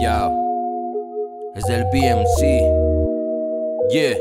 Ya, es del BMC. Yeah.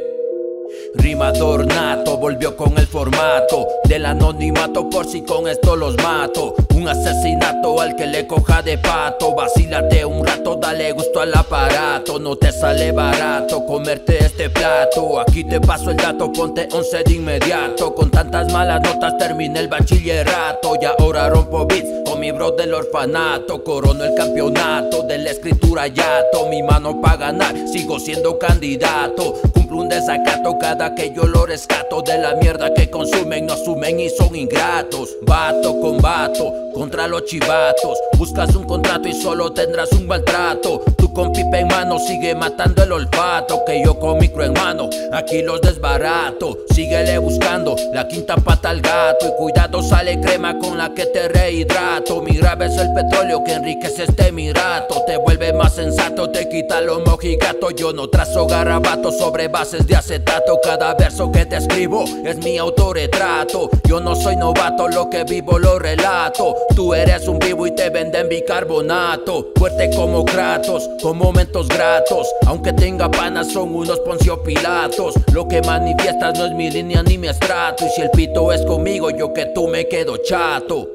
Rimador nato volvió con el formato del anonimato por si con esto los mato. Un asesinato al que le coja de pato. Vacílate un rato, dale gusto al aparato. No te sale barato comerte este plato. Aquí te paso el dato, ponte 11 de inmediato. Con tantas malas notas terminé el bachillerato. Y ahora rompo beats del orfanato. Corono el campeonato de la escritura yato. Mi mano para ganar, sigo siendo candidato un desacato cada que yo lo rescato de la mierda que consumen, no asumen y son ingratos. Vato con vato, contra los chivatos. Buscas un contrato y solo tendrás un maltrato. Tú con pipa en mano sigue matando el olfato. Que yo con micro en mano, aquí los desbarato. Síguele buscando la quinta pata al gato. Y cuidado, sale crema con la que te rehidrato. Mi grave es el petróleo que enriquece este mirato. Vuelve más sensato, te quita lo mojigato. Yo no trazo garabatos sobre bases de acetato. Cada verso que te escribo es mi autorretrato. Yo no soy novato, lo que vivo lo relato. Tú eres un vivo y te venden bicarbonato. Fuerte como Kratos, con momentos gratos. Aunque tenga panas, son unos Poncio Pilatos. Lo que manifiestas no es mi línea ni mi estrato. Y si el pito es conmigo, yo que tú me quedo chato.